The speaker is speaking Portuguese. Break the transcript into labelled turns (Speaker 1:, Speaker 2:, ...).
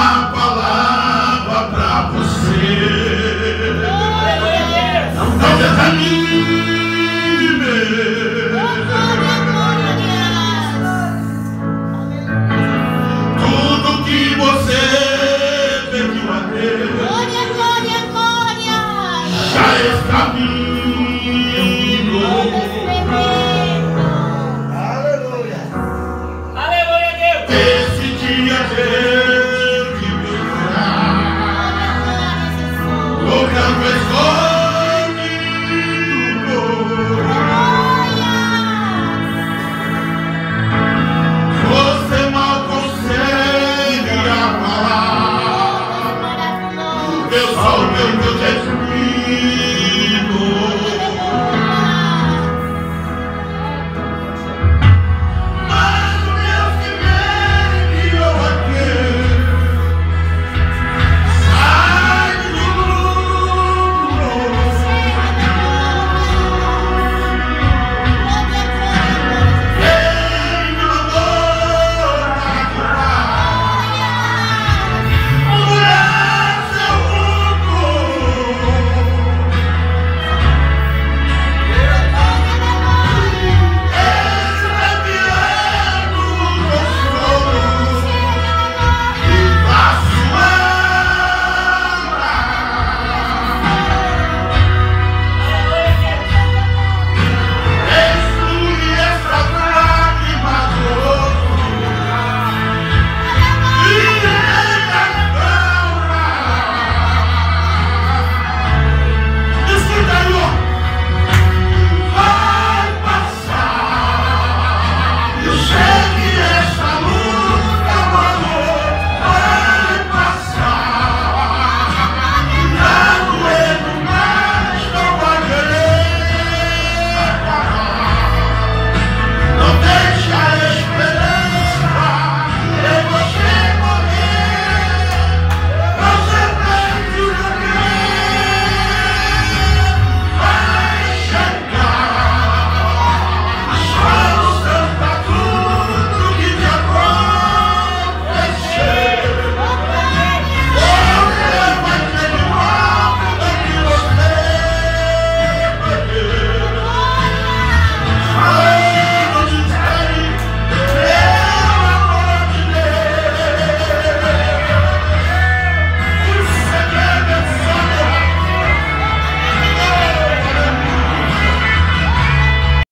Speaker 1: uma palavra pra você. Não desanime. caminho.